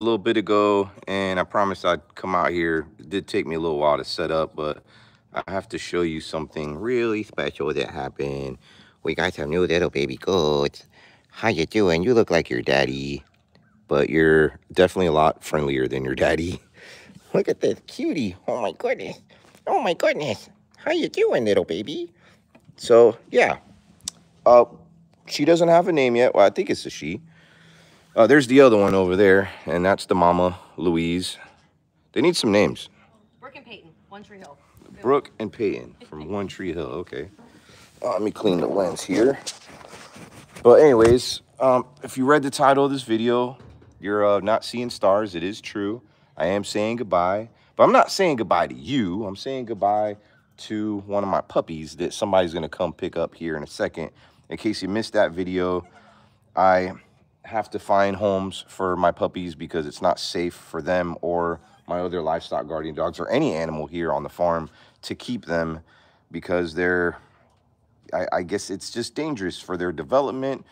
a little bit ago and I promised I'd come out here. It did take me a little while to set up, but I have to show you something really special that happened. We got some new little baby goats. How you doing? You look like your daddy, but you're definitely a lot friendlier than your daddy. Look at this cutie. Oh my goodness. Oh my goodness. How you doing, little baby? So, yeah. Uh, she doesn't have a name yet. Well, I think it's a she. Uh, there's the other one over there, and that's the mama, Louise. They need some names. Brooke and Peyton, One Tree Hill. Brooke and Peyton from One Tree Hill. Okay. Uh, let me clean the lens here. But anyways, um, if you read the title of this video, you're uh, not seeing stars. It is true. I am saying goodbye. But I'm not saying goodbye to you. I'm saying goodbye to one of my puppies that somebody's going to come pick up here in a second. In case you missed that video, I have to find homes for my puppies because it's not safe for them or my other livestock guardian dogs or any animal here on the farm to keep them because they're I, I, guess it's just dangerous for their development.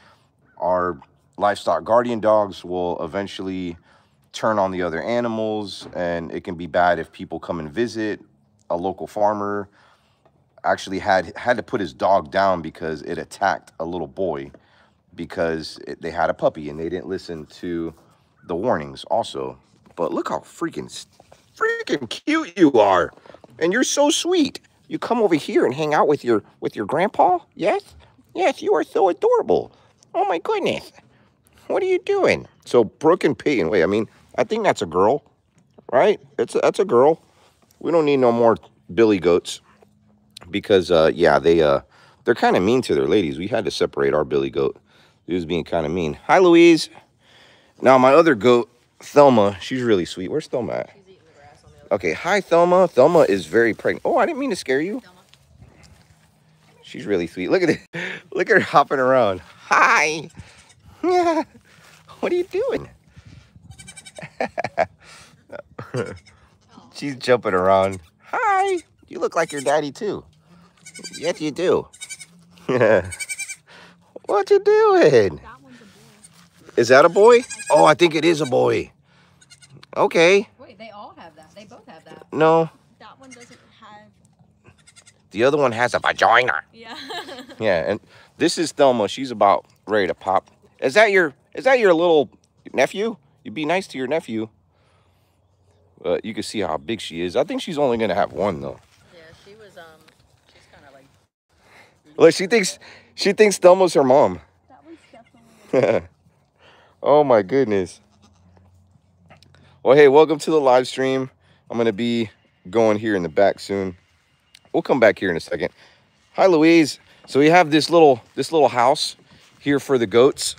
Our livestock guardian dogs will eventually turn on the other animals and it can be bad if people come and visit. A local farmer actually had had to put his dog down because it attacked a little boy because it, they had a puppy and they didn't listen to the warnings also. But look how freaking, freaking cute you are. And you're so sweet. You come over here and hang out with your, with your grandpa? Yes? Yes, you are so adorable. Oh my goodness. What are you doing? So Brooke and Peyton, wait, I mean, I think that's a girl, right? It's a, that's a girl. We don't need no more billy goats because, uh, yeah, they, uh, they're kind of mean to their ladies. We had to separate our billy goat he was being kind of mean. Hi, Louise. Now, my other goat, Thelma, she's really sweet. Where's Thelma at? Okay, hi, Thelma. Thelma is very pregnant. Oh, I didn't mean to scare you. Thelma. She's really sweet. Look at it. Look at her hopping around. Hi. Yeah. What are you doing? She's jumping around. Hi. You look like your daddy, too. Yes, you do. Yeah. What you doing? Is that a boy? Oh, I think it is a boy. Okay. Wait, they all have that. They both have that. No. That one doesn't have. The other one has a vagina. Yeah. yeah, and this is Thelma. She's about ready to pop. Is that your is that your little nephew? You'd be nice to your nephew. But you can see how big she is. I think she's only gonna have one though. Yeah, she was um she's kinda like Look, she thinks she thinks Thelma's her mom. That one's definitely. oh my goodness. Well, hey, welcome to the live stream. I'm gonna be going here in the back soon. We'll come back here in a second. Hi, Louise. So we have this little this little house here for the goats.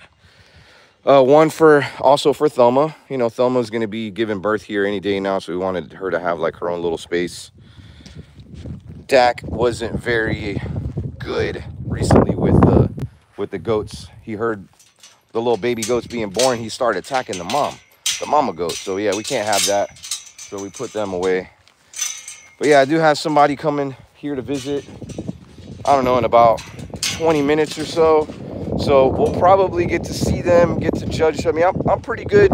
Uh, one for also for Thelma. You know, Thelma's gonna be giving birth here any day now, so we wanted her to have like her own little space. Dak wasn't very good recently with the goats. He heard the little baby goats being born. He started attacking the mom, the mama goat. So yeah, we can't have that. So we put them away. But yeah, I do have somebody coming here to visit. I don't know in about 20 minutes or so. So we'll probably get to see them, get to judge. I mean, I'm, I'm pretty good.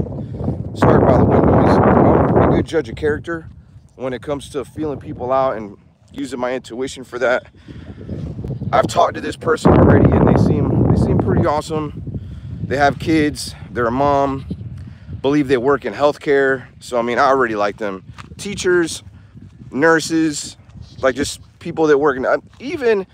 Sorry about the wind noise. I'm a pretty good judge of character when it comes to feeling people out and using my intuition for that. I've talked to this person already and they seem pretty awesome. They have kids, they're a mom, believe they work in healthcare. So I mean, I already like them. Teachers, nurses, like just people that work in uh, even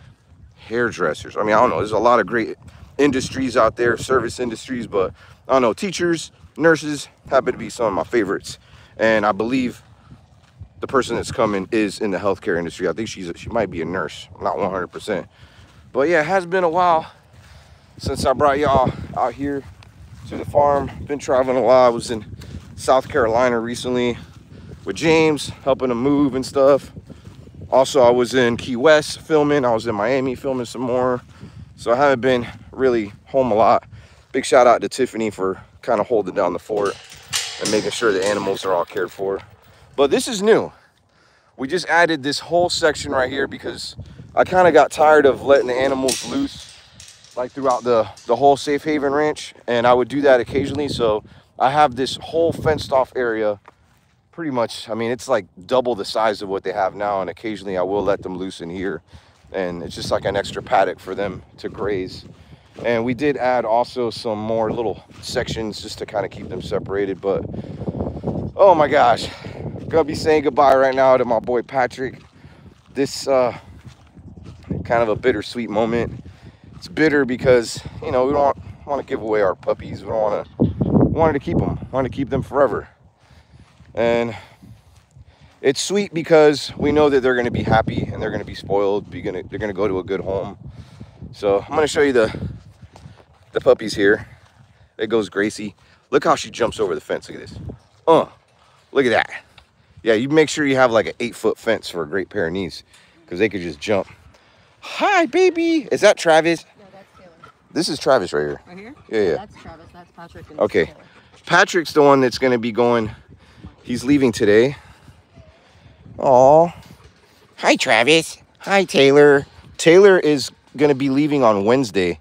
hairdressers. I mean, I don't know, there's a lot of great industries out there, service industries, but I don't know, teachers, nurses happen to be some of my favorites. And I believe the person that's coming is in the healthcare industry. I think she's a, she might be a nurse, not 100%. But yeah, it has been a while since I brought y'all out here to the farm. Been traveling a lot. I was in South Carolina recently with James, helping him move and stuff. Also, I was in Key West filming. I was in Miami filming some more. So I haven't been really home a lot. Big shout out to Tiffany for kind of holding down the fort and making sure the animals are all cared for. But this is new. We just added this whole section right here because I kind of got tired of letting the animals loose like throughout the, the whole Safe Haven ranch. And I would do that occasionally. So I have this whole fenced off area pretty much, I mean, it's like double the size of what they have now. And occasionally I will let them loose in here. And it's just like an extra paddock for them to graze. And we did add also some more little sections just to kind of keep them separated. But, oh my gosh, gonna be saying goodbye right now to my boy Patrick. This uh, kind of a bittersweet moment. It's bitter because, you know, we don't want to give away our puppies. We don't want to, wanted to keep them, wanted to keep them forever. And it's sweet because we know that they're going to be happy and they're going to be spoiled. Be gonna, they're going to go to a good home. So I'm going to show you the the puppies here. There goes Gracie. Look how she jumps over the fence. Look at this. Uh, look at that. Yeah, you make sure you have like an eight foot fence for a Great Pyrenees because they could just jump. Hi, baby. Is that Travis? No, that's Taylor. This is Travis right here. Right here? Yeah, yeah. That's Travis. That's Patrick. And Okay. Taylor. Patrick's the one that's going to be going. He's leaving today. Oh. Hi, Travis. Hi, Taylor. Taylor is going to be leaving on Wednesday.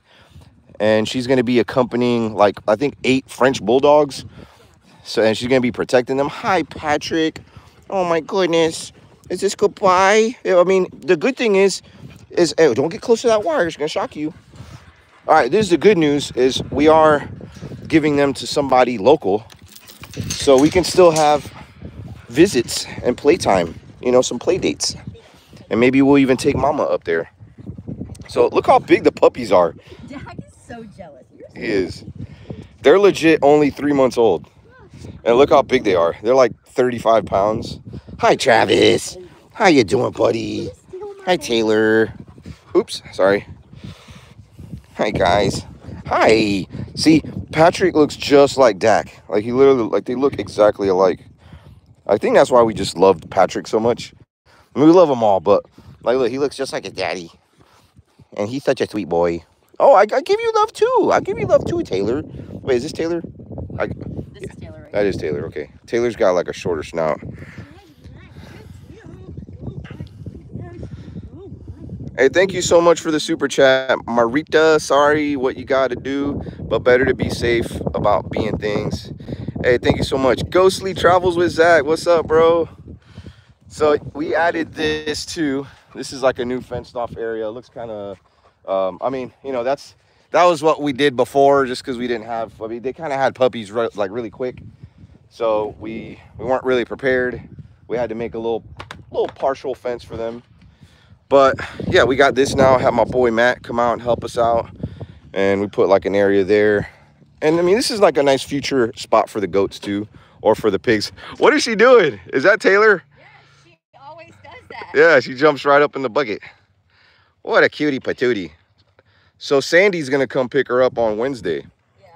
And she's going to be accompanying, like, I think eight French bulldogs. So, and she's going to be protecting them. Hi, Patrick. Oh, my goodness. Is this goodbye? I mean, the good thing is, is, oh, don't get close to that wire. It's going to shock you. All right, this is the good news is we are giving them to somebody local so we can still have visits and playtime you know some play dates. And maybe we'll even take mama up there. So look how big the puppies are. Jack is so jealous. You're so he is. They're legit only three months old. And look how big they are. They're like 35 pounds. Hi travis. How you doing buddy hi taylor. Oops sorry. Hi guys. Hi. See patrick looks just like dak. Like he literally like they look exactly alike. I think that's why we just loved patrick so much. I mean, we love them all but like look he looks just like his daddy. And he's such a sweet boy. Oh i, I give you love too. I give you love too taylor. Wait is this taylor? I, This is Taylor right that is taylor okay. Taylor's got like a shorter snout Hey, thank you so much for the super chat. Marita, sorry what you got to do, but better to be safe about being things. Hey, thank you so much. Ghostly Travels with Zach. What's up, bro? So we added this too. This is like a new fenced off area. It looks kind of, um, I mean, you know, that's that was what we did before just because we didn't have, I mean, they kind of had puppies re- like really quick. So we, we weren't really prepared. We had to make a little, little partial fence for them. But yeah, we got this now. I Have my boy Matt come out and help us out. And we put like an area there. And I mean, this is like a nice future spot for the goats too, or for the pigs. What is she doing? Is that Taylor? Yeah, she always does that. Yeah, she jumps right up in the bucket. What a cutie patootie. So Sandy's gonna come pick her up on Wednesday. Yeah.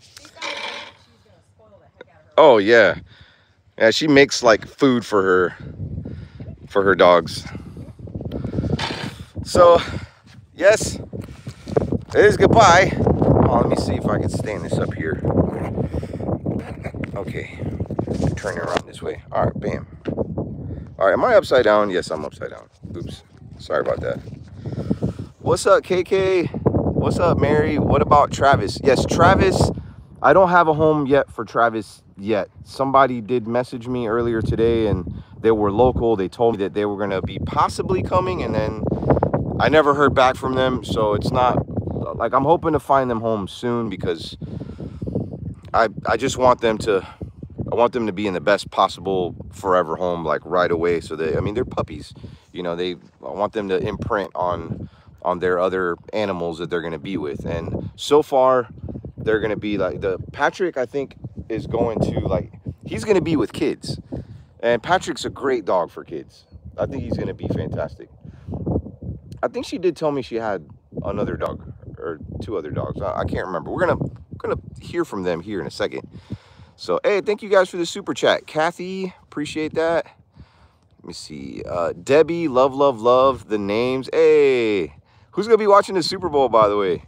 She sounds like she's gonna spoil the heck out of her. Oh yeah. Yeah, she makes like food for her for her dogs. So yes, it is goodbye. Oh, let me see if I can stand this up here. Okay. Turn around this way. Alright, bam. Alright, am I upside down? Yes, I'm upside down. Oops. Sorry about that. What's up, KK? What's up, Mary? What about Travis? Yes, Travis. I don't have a home yet for Travis yet. Somebody did message me earlier today and they were local. They told me that they were going to be possibly coming and then I never heard back from them. So it's not like I'm hoping to find them home soon because I I just want them to I want them to be in the best possible forever home like right away so they I mean they're puppies. You know, they I want them to imprint on on their other animals that they're going to be with. And so far they're going to be like the Patrick I think is going to like he's going to be with kids. And Patrick's a great dog for kids. I think he's going to be fantastic. I think she did tell me she had another dog or two other dogs. I, I can't remember. We're gonna gonna hear from them here in a second. So hey, thank you guys for the super chat, Kathy. Appreciate that. Let me see. Uh, Debbie, love, love, love the names. Hey, who's gonna be watching the Super Bowl? By the way,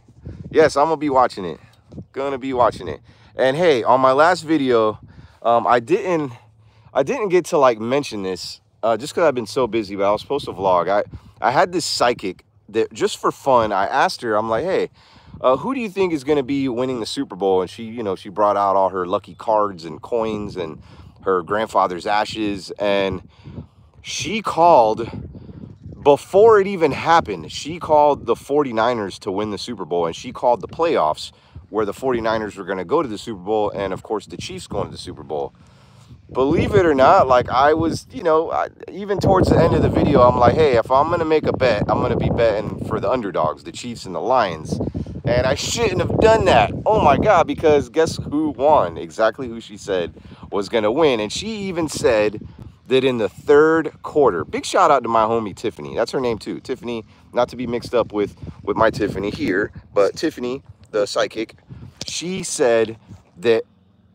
yes, I'm gonna be watching it. Gonna be watching it. And hey, on my last video, um, I didn't I didn't get to like mention this uh, just because I've been so busy. But I was supposed to vlog. I I had this psychic that just for fun, I asked her. I'm like, hey, uh, who do you think is going to be winning the Super Bowl? And she, you know, she brought out all her lucky cards and coins and her grandfather's ashes. And she called before it even happened, she called the 49ers to win the Super Bowl and she called the playoffs where the 49ers were going to go to the Super Bowl and of course the Chiefs going to the Super Bowl. Believe it or not, like I was, you know, I, even towards the end of the video, I'm like, hey, if I'm going to make a bet, I'm going to be betting for the underdogs, the Chiefs and the Lions. And I shouldn't have done that. Oh my God, because guess who won? Exactly who she said was going to win. And she even said that in the third quarter, big shout out to my homie Tiffany. That's her name too. Tiffany, not to be mixed up with, with my Tiffany here, but Tiffany, the psychic, she said that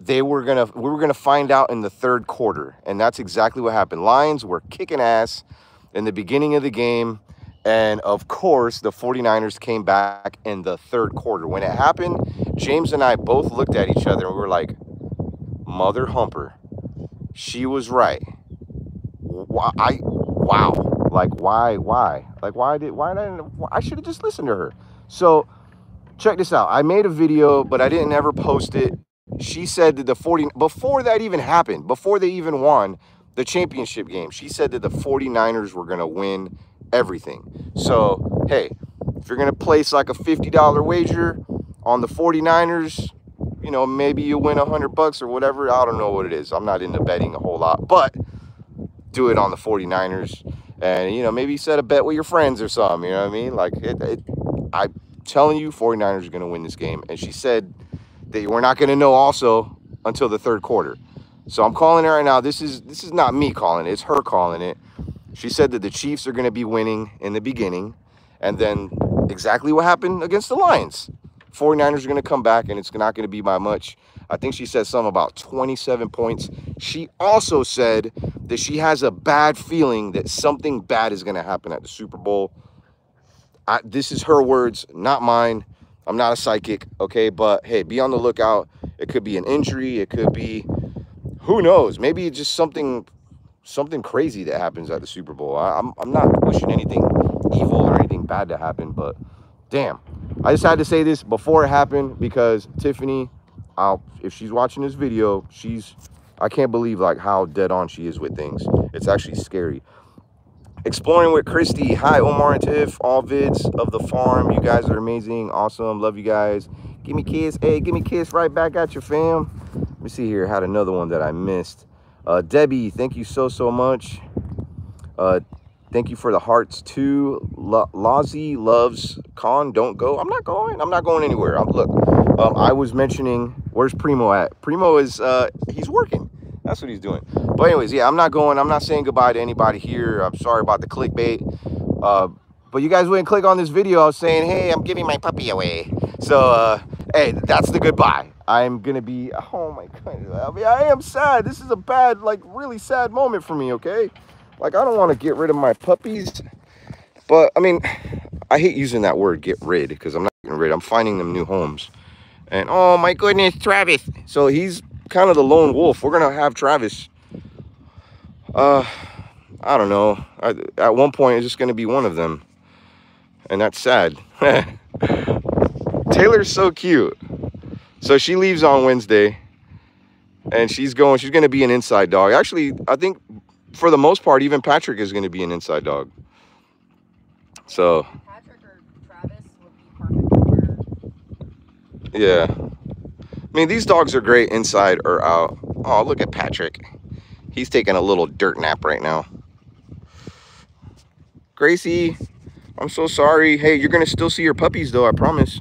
they were gonna we were gonna find out in the third quarter and that's exactly what happened. Lions were kicking ass in the beginning of the game and of course the 49ers came back in the third quarter. When it happened james and i both looked at each other and we were like mother humper she was right. Why i wow like why why? Like why did why did i should have just listened to her. So check this out. I made a video but i didn't ever post it she said that the 40 before that even happened before they even won the championship game she said that the 49ers were going to win everything. So hey if you're going to place like a $50 wager on the 49ers you know maybe you win a hundred bucks or whatever i don't know what it is. I'm not into betting a whole lot but do it on the 49ers and you know maybe set a bet with your friends or something you know what i mean? Like it, it i'm telling you 49ers are going to win this game. And she said that we're not going to know also until the third quarter. So I'm calling it right now. This is this is not me calling it. It's her calling it. She said that the Chiefs are going to be winning in the beginning. And then exactly what happened against the Lions. 49ers are going to come back and it's not going to be by much. I think she said something about 27 points. She also said that she has a bad feeling that something bad is going to happen at the Super Bowl. I, this is her words, not mine. I'm not a psychic, okay? But hey, be on the lookout. It could be an injury. It could be, who knows? Maybe it's just something something crazy that happens at the Super Bowl. I, I'm, I'm not wishing anything evil or anything bad to happen, but damn. I just had to say this before it happened because Tiffany, I'll, if she's watching this video, she's, I can't believe like how dead on she is with things. It's actually scary. Exploring with Christy. Hi, Omar and Tiff. All vids of the farm. You guys are amazing. Awesome. Love you guys. Give me kiss. Hey, give me kiss right back at your fam. Let me see here. Had another one that I missed. Uh, Debbie, thank you so, so much. Uh, thank you for the hearts too. Lozzie loves Con. Don't go. I'm not going. I'm not going anywhere. I'm, look, um, I was mentioning, where's Primo at? Primo is, uh, he's working. That's what he's doing. But anyways, yeah, I'm not going. I'm not saying goodbye to anybody here. I'm sorry about the clickbait. Uh, but you guys wouldn't click on this video. I was saying, hey, I'm giving my puppy away. So, uh, hey, that's the goodbye. I'm going to be, oh my God. I mean, I am sad. This is a bad, like, really sad moment for me, okay? Like, I don't want to get rid of my puppies. But, I mean, I hate using that word, get rid, because I'm not getting rid. I'm finding them new homes. And, oh my goodness, Travis. So he's kind of the lone wolf. We're going to have Travis. Uh, I don't know. I, at one point, it's just going to be one of them. And that's sad. Taylor's so cute. So she leaves on Wednesday. And she's going, she's going to be an inside dog. Actually, I think for the most part, even Patrick is going to be an inside dog. So. Patrick or Travis would be perfect for Yeah. I mean, these dogs are great inside or out. Oh, look at Patrick. He's taking a little dirt nap right now. Gracie, I'm so sorry. Hey, you're going to still see your puppies, though, I promise.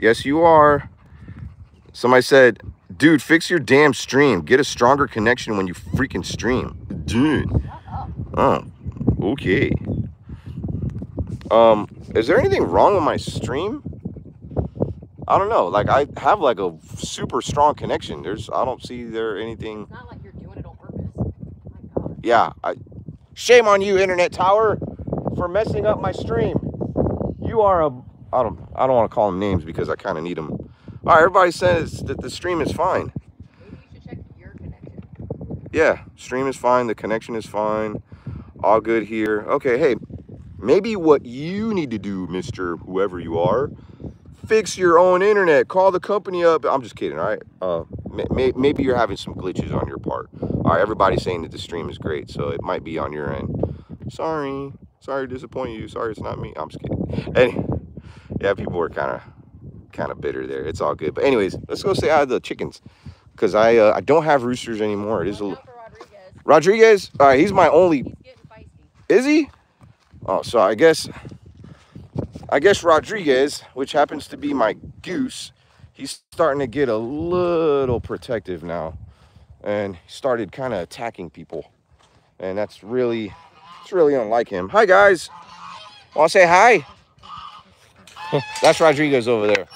Yes, you are. Somebody said, dude, fix your damn stream. Get a stronger connection when you freaking stream. Dude. Oh, okay. Um, is there anything wrong with my stream? I don't know. Like I have like a super strong connection. There's I don't see there anything. It's not like you're doing it on purpose. Oh. Yeah. I, shame on you, internet tower, for messing up my stream. You are a I don't I don't want to call them names because I kind of need them. All right, everybody says that the stream is fine. Maybe you should check your connection. Yeah, stream is fine. The connection is fine. All good here. Okay, hey, maybe what you need to do, Mister Whoever you are, fix your own internet. Call the company up. I'm just kidding, all right? Uh, may, may, maybe you're having some glitches on your part. All right, everybody's saying that the stream is great, so it might be on your end. Sorry. Sorry to disappoint you. Sorry it's not me. I'm just kidding. Any, yeah, people were kind of kind of bitter there. It's all good. But anyways, let's go say hi to the chickens. Because I uh, I don't have roosters anymore. It is a Rodriguez. Rodriguez. All right, he's my only He's is he? Oh, so I guess I guess Rodriguez, which happens to be my goose, he's starting to get a little protective now. And started kind of attacking people. And that's really it's really unlike him. Hi guys. Wanna say hi? that's Rodriguez over there.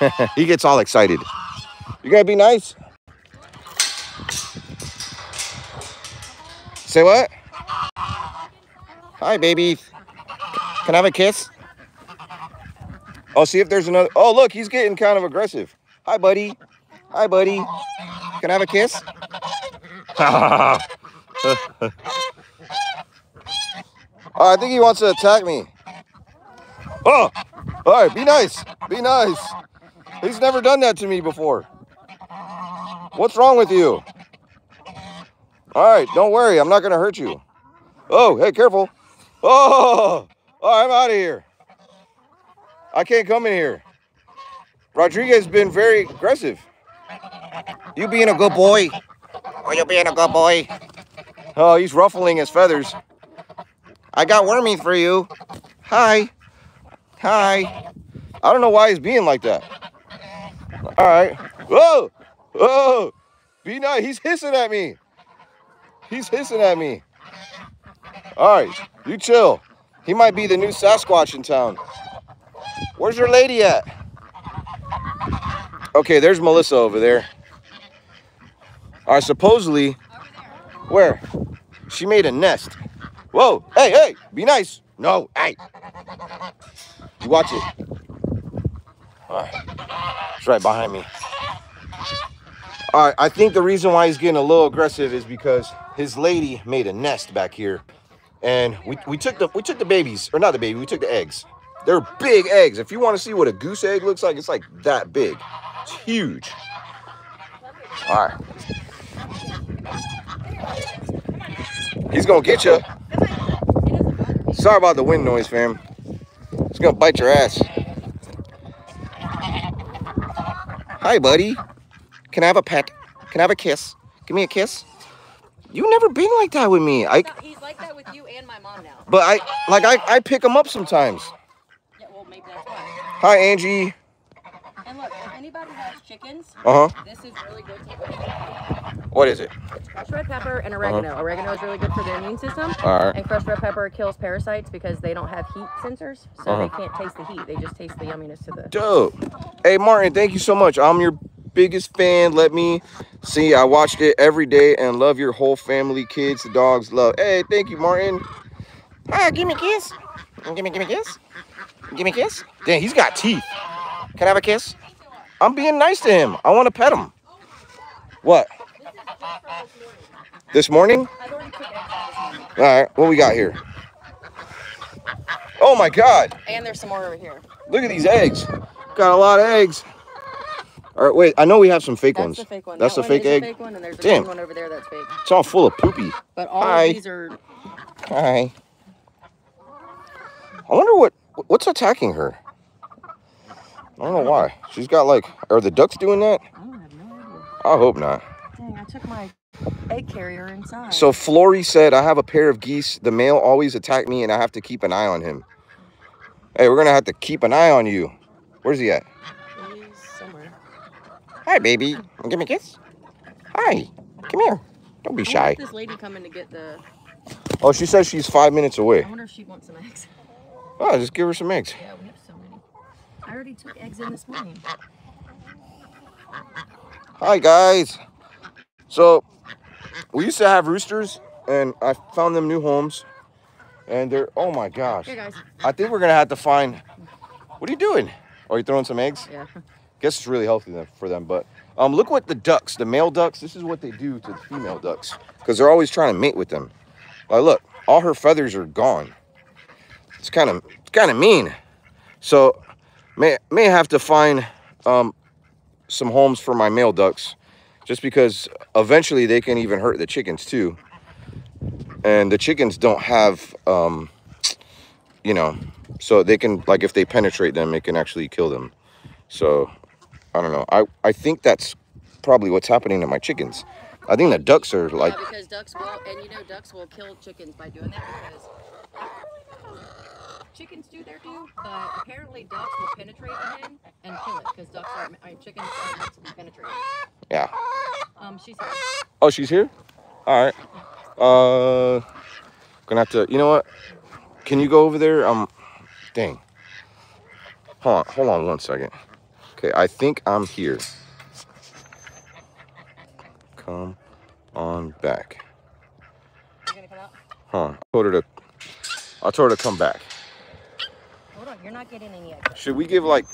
he gets all excited. You gotta be nice. Say what? Hi, baby. Can I have a kiss? Oh, see if there's another. Oh, look, he's getting kind of aggressive. Hi, buddy. Hi, buddy. Can I have a kiss? oh, I think he wants to attack me. Oh, all right, be nice. Be nice. He's never done that to me before. What's wrong with you? All right, don't worry. I'm not going to hurt you. Oh, hey, careful. Oh, oh I'm out of here. I can't come in here. Rodriguez has been very aggressive. You being a good boy. Are you being a good boy? Oh, he's ruffling his feathers. I got wormies for you. Hi. Hi. I don't know why he's being like that. All right. Whoa. Whoa. Be nice. He's hissing at me. He's hissing at me. All right. You chill. He might be the new Sasquatch in town. Where's your lady at? Okay, there's Melissa over there. All right, supposedly, where? She made a nest. Whoa, hey, hey, be nice. No, hey. You watch it. All right, it's right behind me. All right, I think the reason why he's getting a little aggressive is because his lady made a nest back here, and we, we took the we took the babies, or not the baby, we took the eggs. They're big eggs. If you want to see what a goose egg looks like, it's like that big. It's huge. All right. He's gonna get you. Sorry about the wind noise, fam. It's gonna bite your ass. Hi, buddy. Can I have a pet? Can I have a kiss? Give me a kiss. You never been like that with me. I, He's like that with you and my mom now. but I, like I, I pick him up sometimes. Yeah, well, maybe that's why. Hi, Angie. And look, if anybody has chickens, Uh huh. this is really good to What is it? Crushed red pepper and oregano. Oregano is really good for the immune system. All right. And crushed red pepper kills parasites because they don't have heat sensors, so Uh-huh. they can't taste the heat. They just taste the yumminess to the. Dope. Hey, Martin, thank you so much. I'm your biggest fan. Let me see. I watched it every day and love your whole family, kids, the dogs. Love. Hey, thank you, Martin. Hi, give me a kiss. Give me, give me a kiss. Give me a kiss. Dang, he's got teeth. Can I have a kiss? I'm being nice to him. I want to pet him. What? This morning? I've already took eggs All right. What we got here? Oh my God. And there's some more over here. Look at these eggs. Got a lot of eggs. All right, wait. I know we have some fake That's ones. the fake one. That's that the fake egg. A fake one, and there's a Damn. one over there that's fake. It's all full of poopy. But all Hi. of these are. Hi. I wonder what what's attacking her. I don't know why. She's got like. Are the ducks doing that? I don't have no idea. I hope not. Dang, I took my egg carrier inside. So Flory said, "I have a pair of geese. The male always attack me, and I have to keep an eye on him." Hey, we're gonna have to keep an eye on you. Where's he at? Hi, baby. Give me a kiss. Hi. Come here. Don't be shy. this lady coming to get the. Oh, she says she's five minutes away. I wonder if she wants some eggs. Oh, just give her some eggs. Yeah, we have so many. I already took eggs in this morning. Hi, guys. So, we used to have roosters, and I found them new homes. And they're, oh my gosh. Here, guys. I think we're going to have to find, what are you doing? Are you throwing some eggs? Yeah. Guess it's really healthy for them. But um, look what the ducks, the male ducks, this is what they do to the female ducks. Because they're always trying to mate with them. Like, look, all her feathers are gone. It's kind of, kind of mean. So, may may have to find um, some homes for my male ducks, just because eventually they can even hurt the chickens too. And the chickens don't have, um, you know, so they can like if they penetrate them, it can actually kill them. So I don't know. I I think that's probably what's happening to my chickens. I think the ducks are like yeah, because ducks will, and you know ducks will kill chickens by doing that because I don't really know how chickens do their do, but apparently ducks will penetrate the hen and kill it because ducks are, I mean, chickens aren't meant to be penetrated. yeah. Um, she's here. Oh, she's here? All right. Uh, gonna have to, you know what? Can you go over there? Um, dang. Hold on, hold on one second. Okay, I think I'm here. Come on back. You gonna come out? Huh. I told her to, I told her to come back. Hold on, you're not getting any yet. Should we give like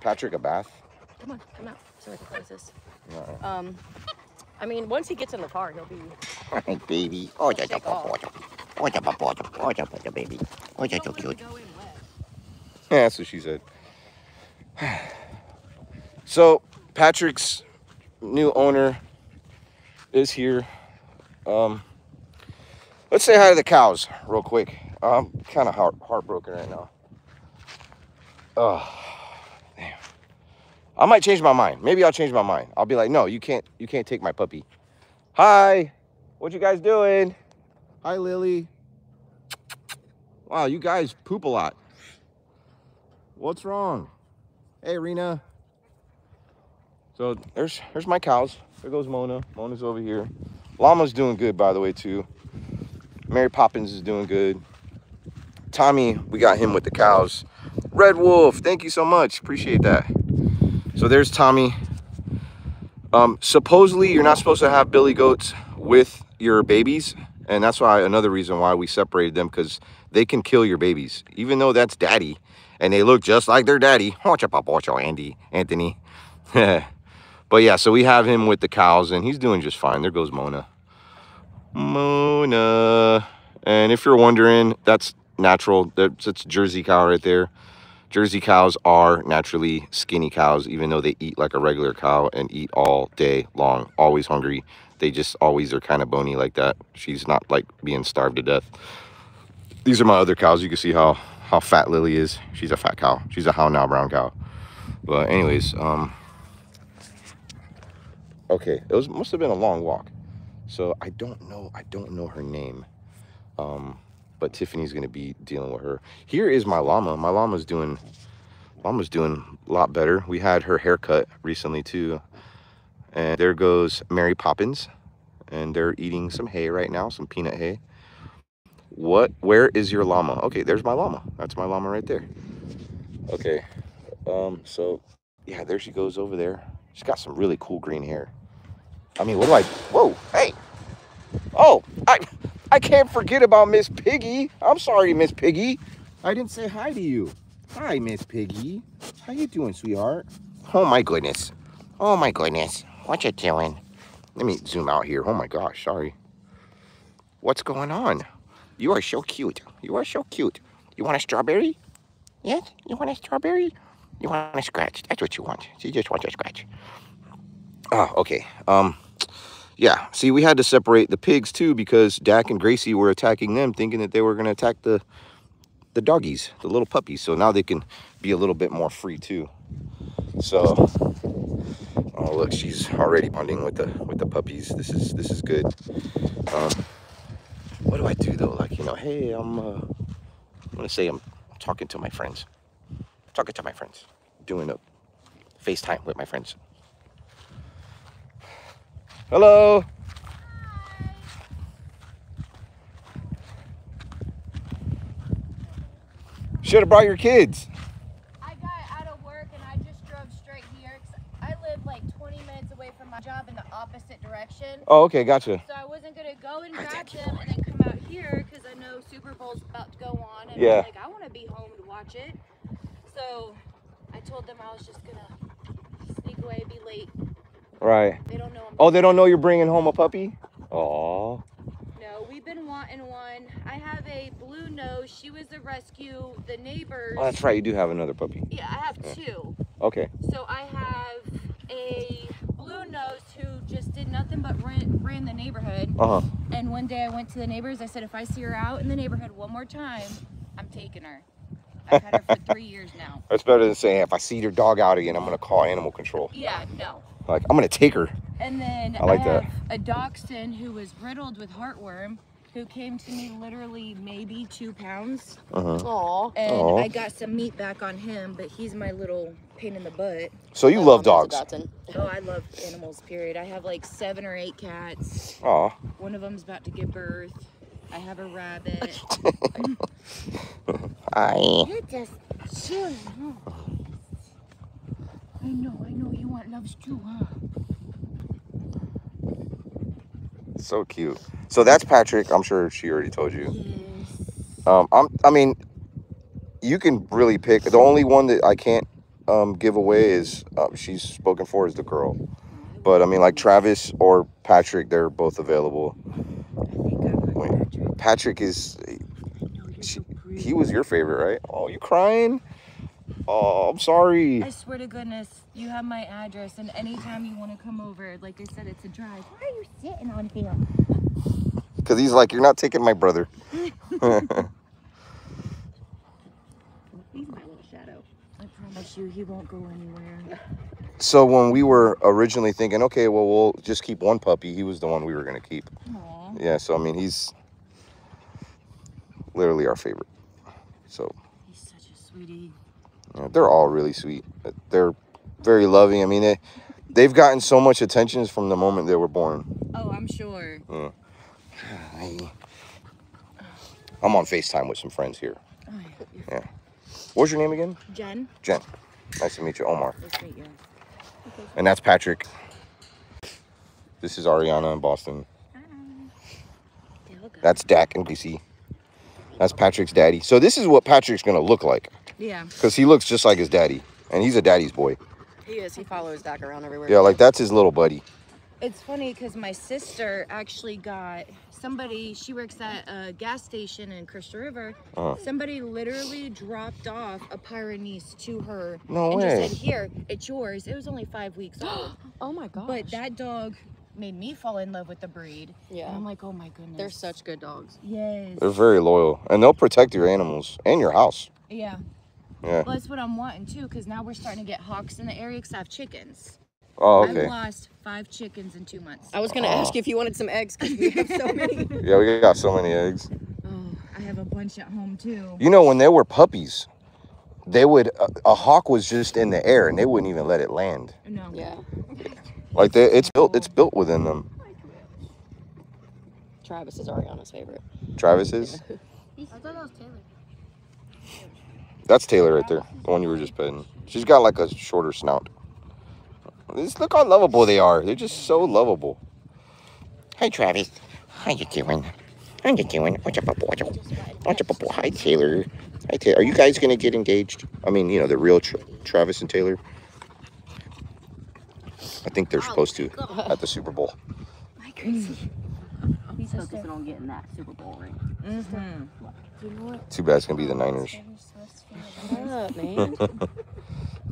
Patrick a bath? Come on, come out so I can close this. No. Um, I mean, once he gets in the car, he'll be. Baby. Oh, yeah, yeah, oh, yeah. Oh, yeah, oh, yeah, baby. Oh, yeah, so cute. him go in wet. Yeah, that's what she said. So Patrick's new owner is here. Um, let's say hi to the cows real quick. I'm kind of heart heartbroken right now. Oh, damn. I might change my mind. Maybe I'll change my mind. I'll be like, no, you can't. You can't take my puppy. Hi, what you guys doing? Hi, Lily. Wow, you guys poop a lot. What's wrong? Hey, Rena. So there's there's my cows. There goes Mona. Mona's over here. Llama's doing good, by the way, too. Mary Poppins is doing good. Tommy, we got him with the cows. Red Wolf, thank you so much. Appreciate that. So there's Tommy. Um, supposedly, you're not supposed to have billy goats with your babies, and that's why another reason why we separated them because they can kill your babies, even though that's daddy, and they look just like their daddy. Andy, Anthony. but yeah, so we have him with the cows, and he's doing just fine. There goes Mona. Mona. And if you're wondering, that's natural. That's it's Jersey cow right there. Jersey cows are naturally skinny cows, even though they eat like a regular cow and eat all day long, always hungry. They just always are kind of bony like that. She's not like being starved to death. These are my other cows. You can see how how fat Lily is. She's a fat cow. She's a how now brown cow. But anyways, um, okay, it was must have been a long walk. So I don't know. I don't know her name. Um, but Tiffany's gonna be dealing with her. Here is my llama. My llama's doing llama's doing a lot better. We had her haircut recently too. And there goes Mary Poppins. And they're eating some hay right now, some peanut hay. What where is your llama? Okay, there's my llama. That's my llama right there. Okay. Um, so yeah, there she goes over there. She's got some really cool green hair. I mean, what do I whoa, hey. Oh, I I can't forget about Miss Piggy. I'm sorry, Miss Piggy. I didn't say hi to you. Hi, Miss Piggy. How you doing, sweetheart? Oh my goodness. Oh my goodness. What you doing? Let me zoom out here. Oh my gosh, sorry. What's going on? You are so cute. You are so cute. You want a strawberry? Yes? You want a strawberry? You want a scratch? That's what you want. You just want a scratch. Oh, okay. Um, yeah. See, we had to separate the pigs too because Dak and Gracie were attacking them, thinking that they were going to attack the the doggies, the little puppies. So now they can be a little bit more free too. So, oh look, she's already bonding with the with the puppies. This is this is good. Um, what do I do though? Like you know, hey, I'm uh, I'm gonna say I'm talking to my friends, talking to my friends, doing a FaceTime with my friends. Hello. Should have brought your kids. I got out of work and I just drove straight here. 'cause I live like 20 minutes away from my job in the opposite direction. Oh, okay, gotcha. So I wasn't gonna go and Hi, grab them and then come out here because I know Super Bowl's about to go on. And Yeah. I'm like, I want to be home to watch it. So I told them I was just gonna sneak away, be late. Right. They don't know I'm. Oh, they don't know you're bringing home a puppy? Oh. No, we've been wanting one. I have a blue nose. She was a rescue. The neighbors. Oh, that's right. You do have another puppy. Yeah, I have two. Okay. So I have a blue nose who just did nothing but ran, ran the neighborhood. Uh huh. And one day I went to the neighbors. I said, if I see her out in the neighborhood one more time, I'm taking her. I've had her for three years now. That's better than saying if I see your dog out again, I'm gonna call animal control. Yeah, no. Like I'm gonna take her. And then I like I that. a dachshund who was riddled with heartworm, who came to me literally maybe two pounds. Uh huh. Aw. And Aw. I got some meat back on him, but he's my little pain in the butt. So you love mom has a dogs? Oh, I love animals, period. I have like seven or eight cats. Aw. One of them's about to give birth. I have a rabbit. Hi. You're just chilling, huh? I know, I know you want loves too, huh? So cute. So that's Patrick. I'm sure she already told you. Yes. Um, I'm. I mean, you can really pick. The only one that I can't um, giveaway is uh, she's spoken for is the girl. But I mean, like Travis or Patrick, they're both available. I think I want Patrick. Patrick is. I know you're She- He was your favorite, right? Oh, you crying? Oh, I'm sorry. I swear to goodness, you have my address, and anytime you want to come over, like I said, it's a drive. Why are you sitting on him? Because he's like, you're not taking my brother. He's my little shadow. I promise you, he won't go anywhere. so when we were originally thinking, okay, well, we'll just keep one puppy, he was the one we were going to keep. Aw. Yeah, so I mean, he's literally our favorite. So He's such a sweetie. yeah, they're all really sweet. They're very loving. I mean, they, they've gotten so much attention from the moment they were born. Oh, I'm sure. Yeah. I'm on FaceTime with some friends here. Oh, yeah. What's your name again? Jen, Jen. Nice to meet you, Omar. nice to meet you. And that's Patrick. This is Ariana in Boston. That's Dak in DC. That's Patrick's daddy. So this is what Patrick's gonna look like. Yeah. Because he looks just like his daddy. And he's a daddy's boy. He is. He follows Dak around everywhere. Yeah, like that's his little buddy. It's funny because my sister actually got somebody, she works at a gas station in Crystal River. Uh-huh. Somebody literally dropped off a Pyrenees to her No and way. just said, Here, it's yours. It was only five weeks old. Oh my god but that dog made me fall in love with the breed. And Yeah. I'm like, Oh my goodness. They're such good dogs. Yes. They're very loyal. And they'll protect your animals and your house. Yeah. Yeah. Well, that's what I'm wanting too because now we're starting to get hawks in the area because I have chickens. Oh, I've lost five chickens in two months. I was gonna Oh. ask you if you wanted some eggs because we have so many. Yeah, we got so many eggs. Oh, I have a bunch at home too. You know, when they were puppies, they would, a, a hawk was just in the air and they wouldn't even let it land. No. yeah. Like they, it's built, it's built within them. Travis is Ariana's favorite. Travis is. I thought that was Taylor. That's Taylor right there, the one you were just petting. She's got like a shorter snout. Just look how lovable they are. They're just so lovable. Hi, Travis. How you doing? How you doing? What's up, boy? What's up, boy? Hi, Taylor. Hi, Taylor. Are you guys gonna get engaged? I mean, you know, the real Tra- Travis and Taylor. I think they're supposed to at the Super Bowl. He's focusing on getting that Super Bowl ring. Mm-hmm. Too bad it's gonna be the Niners. Shut up, man.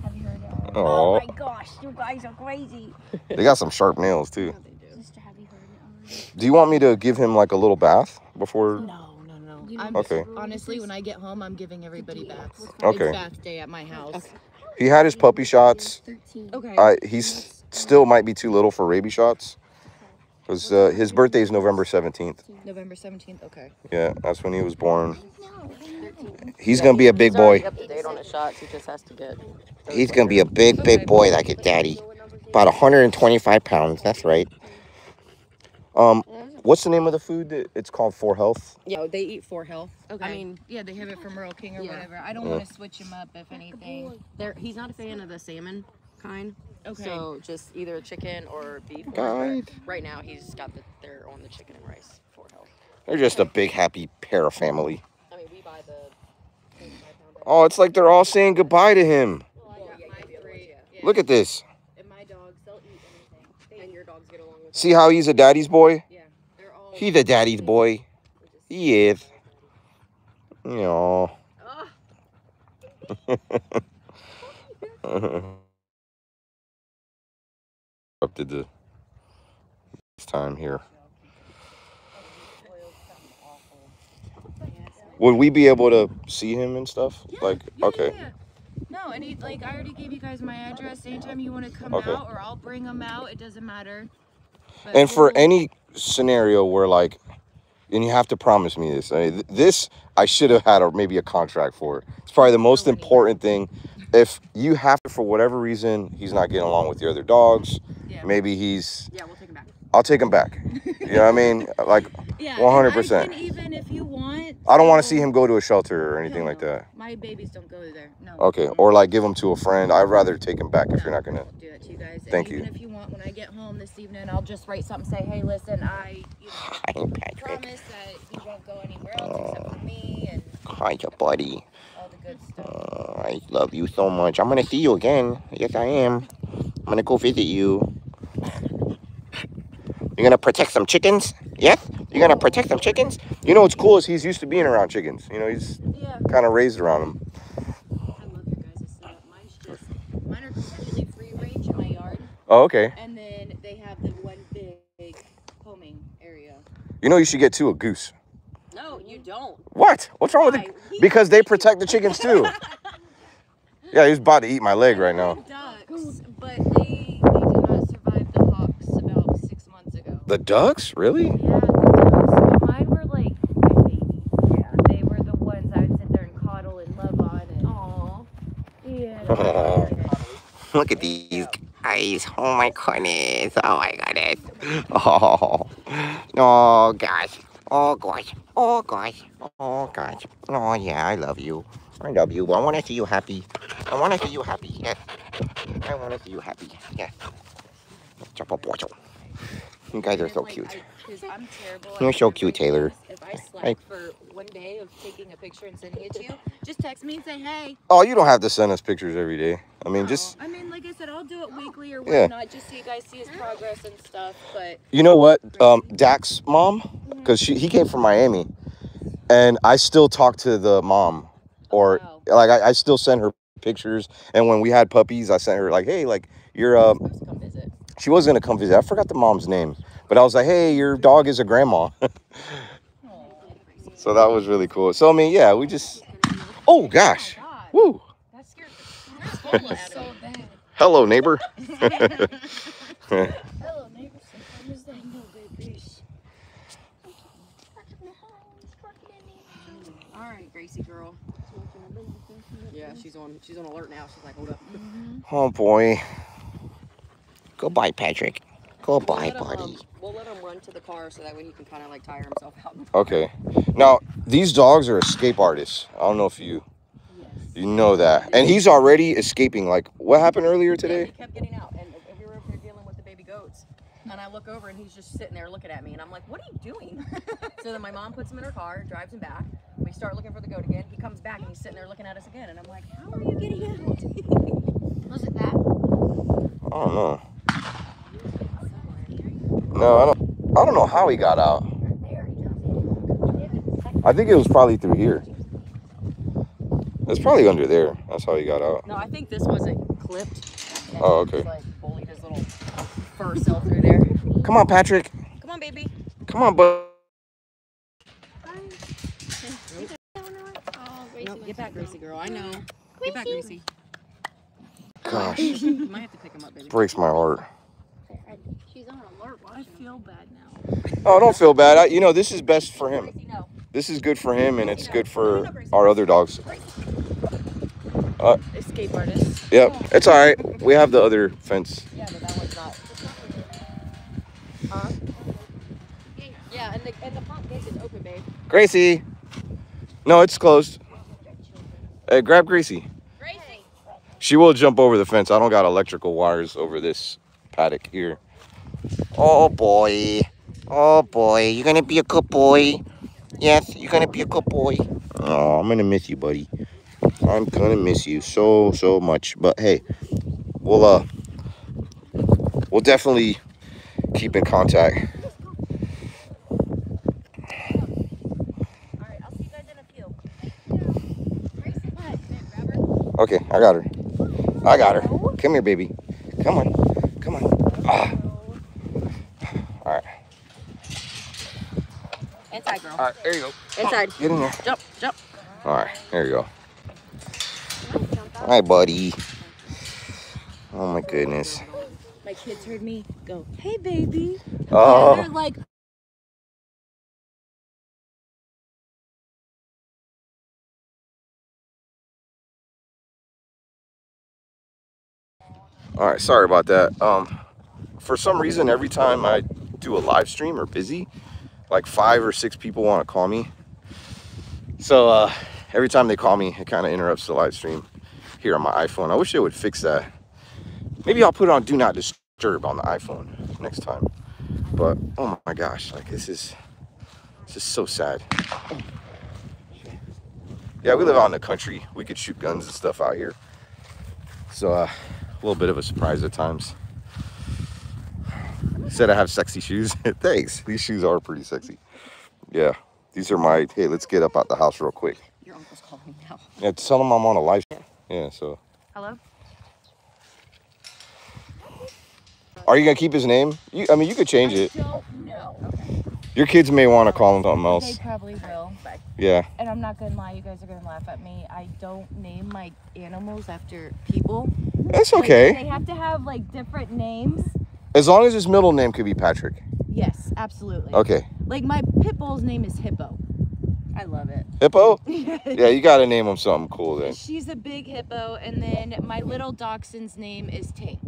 Have you heard of Oh, my gosh, you guys are crazy. they got some sharp nails too. Sister, have you heard it? Do you want me to give him like a little bath before? no, no, no. I'm Okay. honestly when I get home I'm giving everybody baths. Okay. It's bath day at my house. He had his puppy shots. 13. Okay. I he's still might be too little for rabies shots. Cause uh, his birthday is November seventeenth. November 17th. Okay. Yeah, that's when he was born. He's gonna be a big boy. Up to date on his shots. He just has to get. He's gonna be a big, big boy like his daddy. About 125 pounds. That's right. Um, what's the name of the food? That it's called For Health. Yeah, they eat for health. Okay. I mean, yeah, they have it from Rural King or Yeah. whatever. I don't Yeah. want to switch him up if anything. they're, he's not a fan of the salmon kind. Okay. So just either chicken or beef. Guide. Right now, he's got the. They're on the chicken and rice for health. They're just a big happy pair family. I mean, we buy the. 25 pound bag. Oh, it's like they're all saying goodbye to him. Well, yeah, yeah, the other ones, yeah. Look at this. And my dogs, they'll eat anything. And your dogs get along with See how he's a daddy's boy? Yeah. They're all. He the daddy's boy. He is. You know. Up to the this time here. Would we be able to see him and stuff? like, yeah, okay. yeah, yeah. No, any like I already gave you guys my address. Anytime you want to come Okay. out, or I'll bring them out. It doesn't matter. But And for any scenario where like, and you have to promise me this. I mean, th- this I should have had a, maybe a contract for. It's probably the most important thing. If you have to, for whatever reason, he's not getting along with the other dogs. yeah, Maybe he's. yeah, we'll take them back. I'll take him back. You know what I mean? Like, Yeah, 100%. and I can Even if you want, I don't want to see him go to a shelter or anything like that. My babies don't go there. No. Okay, or like give him to a friend. I'd rather take him back if you're not gonna. do it to you guys. Thank and you. Even if you want, when I get home this evening, I'll just write something. Say, hey, listen, I you know, promise that he won't go anywhere else except for me and Hi, your buddy. all the good stuff. Uh, I love you so much. I'm gonna see you again. Yes, I am. I'm gonna go visit you. You're gonna protect some chickens? Yes? You're gonna protect some chickens? You know what's cool is he's used to being around chickens. You know, he's Yeah. kind of raised around them. I love your guys' setup. Mine's just mine are completely free range in my yard, Oh, okay. and then they have the one big, big homing area. You know you should get too a goose. No, you don't. What? What's wrong with it? Because they protect the chickens too. Yeah, he's about to eat my leg right now. Ducks, but they they did not survive the hawks about six months ago. The ducks? Really? Yeah, the ducks. Mine were like my baby. Yeah, they were the ones I would sit there and coddle and love on. And Aww. Yeah. Aw. Look at these guys. Oh my goodness. Oh my goodness. Oh. Oh gosh. Oh gosh. Oh gosh. Oh gosh. Oh yeah, I love you. I love you. I want to see you happy. I want to see you happy. Yes. I want to see you happy. Yes. Chapapocho. You guys are so cute. Because I'm terrible. at You're so cute, Taylor. If I slack for one day of taking a picture and sending it to you, just text me and say, hey. Oh, you don't have to send us pictures every day. I mean, No. just I mean, like I said, I'll do it weekly or Yeah. just so you guys see his progress and stuff. But you know what? Um, Dak's mom, because she he came from Miami, and I still talk to the mom, or wow. like I, I still send her pictures. And when we had puppies, I sent her like, hey, like you're uh, supposed to come visit. She was gonna come visit. I forgot the mom's name, but I was like, hey, your dog is a grandma. so that was really cool. So I mean, yeah, we just. Oh gosh, woo! That scared the Lola out of me. bad. Hello, neighbor. Hello, neighbors. Sometimes they know babies. All right, Gracie girl. Yeah, she's on. She's on alert now. She's like, hold up. oh boy. Goodbye, Patrick. We'll Goodbye, him, buddy. um, we'll let him run to the car so that way he can kind of like tire himself out. Okay. Now these dogs are escape artists. I don't know if you you know that, and he's already escaping. Like what happened earlier Yeah, today? he kept getting out, and we were over here dealing with the baby goats. And I look over, and he's just sitting there looking at me, and I'm like, "What are you doing?" so then my mom puts him in her car, drives him back. We start looking for the goat again. He comes back, and he's sitting there looking at us again, and I'm like, "How are you getting out?" Was it that? I don't know. No, I don't. I don't know how he got out. I think it was probably through here. It's probably under there. That's how he got out. No, I think this wasn't clipped. and Oh, he okay. just, like bullied his little fur cell through there. Come on, Patrick. Come on, baby. Come on, bud. Oh, Gracie No, get back. Gracie girl. I know. Get back, Gracie. Gosh, You might have to pick him up, baby. breaks my heart. She's on alert I feel bad now. Oh, don't feel bad. I, you know, this is best for him. This is good for him, and it's good for our other dogs. Uh, Escape artist. Yep, it's all right. We have the other fence. Yeah, but that one's not. Huh? Yeah, and the, and the front gate is open, babe. Gracie. No, it's closed. Hey, grab Gracie. Gracie. She will jump over the fence. I don't got electrical wires over this paddock here. Oh boy. Oh boy. You're gonna be a good boy. Yes, you're gonna be a good boy. Oh, I'm gonna miss you, buddy. I'm gonna miss you so so much. But hey, we'll uh we'll definitely keep in contact. Okay, I got her. I got her. Come here, baby. Come on. All right, there you go. Inside. Get in there. Jump, jump. All right, there you go. Hi, buddy. Oh my goodness. My kids heard me go, hey baby. Oh. They're like, All right, sorry about that. Um, for some reason, every time I do a live stream or busy, like five or six people want to call me. So uh, every time they call me, it kind of interrupts the live stream here on my iPhone. I wish they would fix that. Maybe I'll put it on Do Not Disturb on the iPhone next time. But oh my gosh, like this is this is so sad. Yeah, we live out in the country. We could shoot guns and stuff out here. So uh, a little bit of a surprise at times. Said I have sexy shoes. Thanks. These shoes are pretty sexy. Yeah. These are my, hey, let's get up out the house real quick. Your uncle's calling me now. Yeah, tell him I'm on a live. Yeah, so. Hello? Are you going to keep his name? You, I mean, you could change it. don't know. Your kids may want to call him something else. They probably will. Bye. Yeah. And I'm not gonna lie, you guys are gonna laugh at me. I don't name my animals after people. That's Like, okay. they have to have like different names. As long as his middle name could be Patrick. Yes, absolutely. Okay. Like my pit bull's name is Hippo. I love it. Hippo? Yeah, you got to name him something cool then. She's a big hippo, and then my little dachshund's name is Tank.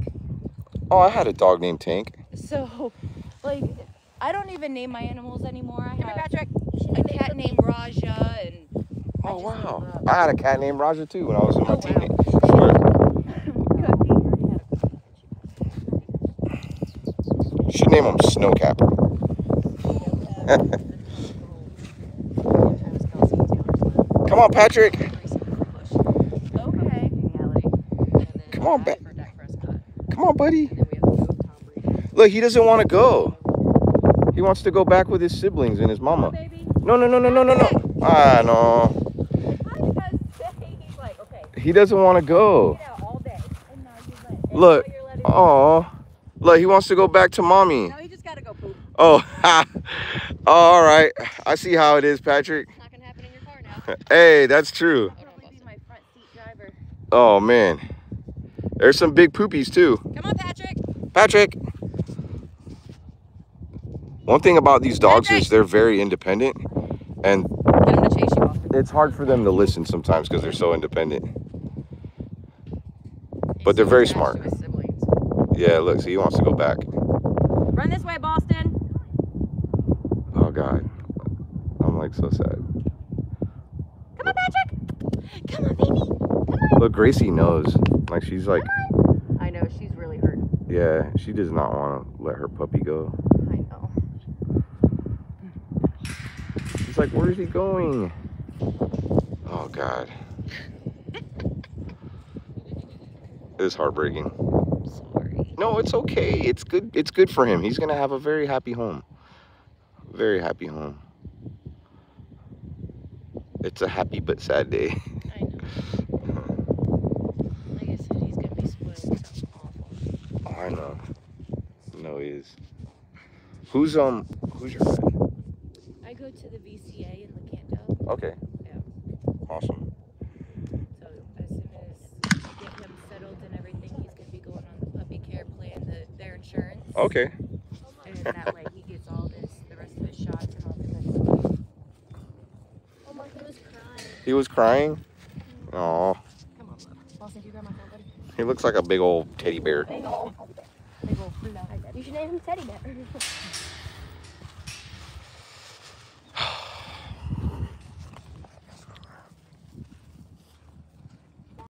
Oh, I had a dog named Tank. So, like, I don't even name my animals anymore. I Come have Patrick. a cat named Raja, and Oh, wow. I had a cat named Roger too when I was in my Oh, wow. teenage. Swear. You should name him Snowcapper. Come on, Patrick. okay. Come on, ba- Come on, buddy. Look, he doesn't want to go. He wants to go back with his siblings and his mama. No, no, no, no, no, no, no. Ah, no. He's like, okay, He doesn't want to go. get out all day. And now you let. and Look. now you're letting- Oh, look, he wants to go back to mommy. No, he just gotta go poop. Oh, oh, all right. I see how it is, Patrick. It's not gonna happen in your car now. Hey, that's true. He'll probably be my front seat driver. Oh man, there's some big poopies too. Come on, Patrick. Patrick. One thing about these dogs Patrick. is they're very independent, and Get to chase you off. it's hard for them to listen sometimes because they're so independent. But they're very smart. attached to his siblings. Yeah, look, see, he wants to go back. Run this way, Boston. Oh God, I'm like so sad. Come on, Patrick. Come on, baby. Come on. Look, Gracie knows. Like she's like, I know she's really hurt. yeah, she does not want to let her puppy go. I know. She's like, where is he going? Oh God. It's heartbreaking. No, it's okay. It's good. It's good for him. He's gonna have a very happy home. Very happy home. It's a happy but sad day. I know. Like I said, he's gonna be spoiled. Sounds awful. I know. No, he is. Who's um? Who's your friend? I go to the VCA in Lecanto, Okay. Yeah. Awesome. so as soon as I get him settled and everything, he's gonna be going on the puppy care plan, the, their insurance. Okay. And that way he gets all this, the rest of his shots and all that kind of stuff. Oh my, he was crying. He was crying. Oh, Come on. Boston, you grab my phone, buddy? he looks like a big old teddy bear. Big ol', big ol' Pluto. You should name him Teddy Bear.